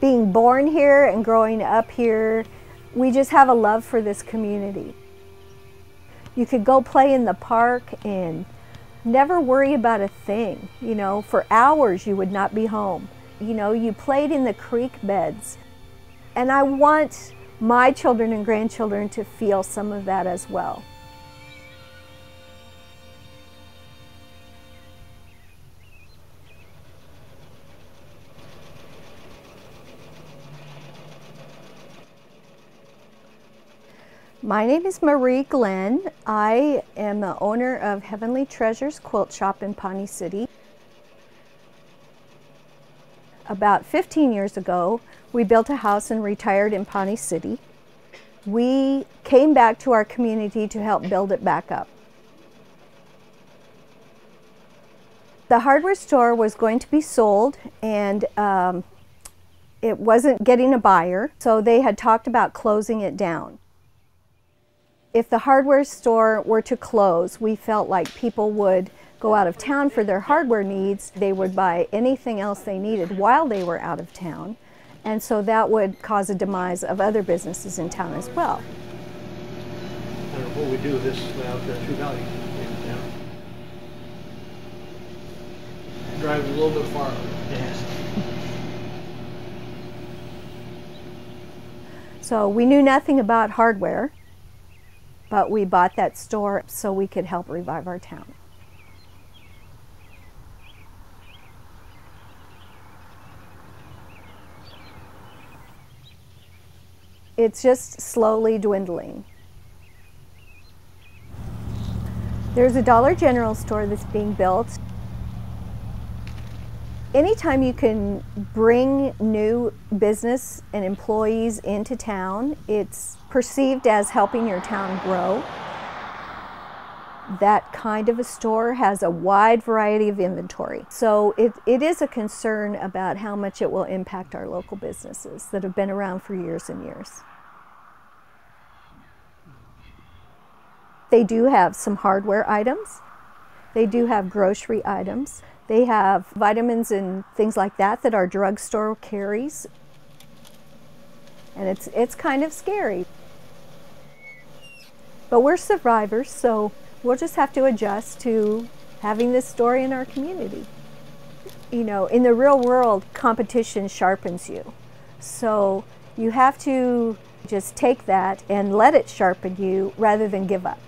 being born here and growing up here, we just have a love for this community. You could go play in the park and never worry about a thing. You know, for hours you would not be home. You know, you played in the creek beds. And I want my children and grandchildren to feel some of that as well. My name is Marie Glenn. I am the owner of Heavenly Treasures Quilt Shop in Pawnee City. About 15 years ago, we built a house and retired in Pawnee City. We came back to our community to help build it back up. The hardware store was going to be sold and um, it wasn't getting a buyer, so they had talked about closing it down if the hardware store were to close, we felt like people would go out of town for their hardware needs. They would buy anything else they needed while they were out of town. And so that would cause a demise of other businesses in town as well. I don't know what we do with this without the True Value. Drive a little bit farther. Yes. So we knew nothing about hardware but we bought that store so we could help revive our town. It's just slowly dwindling. There's a Dollar General store that's being built anytime you can bring new business and employees into town, it's perceived as helping your town grow. That kind of a store has a wide variety of inventory. So it, it is a concern about how much it will impact our local businesses that have been around for years and years. They do have some hardware items. They do have grocery items. They have vitamins and things like that that our drugstore carries. And it's, it's kind of scary. But we're survivors, so we'll just have to adjust to having this story in our community. You know, in the real world, competition sharpens you. So you have to just take that and let it sharpen you rather than give up.